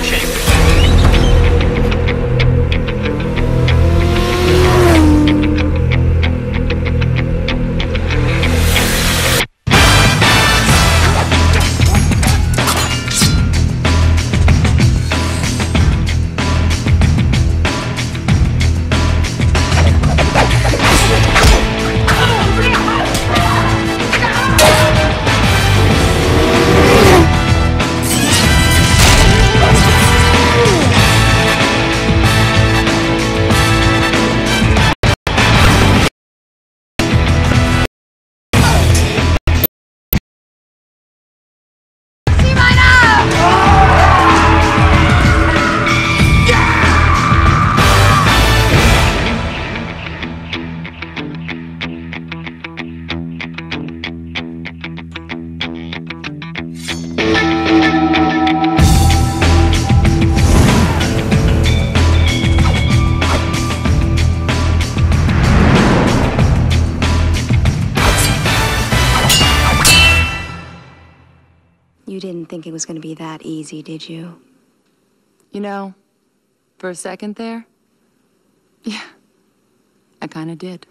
action. Didn't think it was going to be that easy, did you? You know, for a second there, yeah, I kind of did.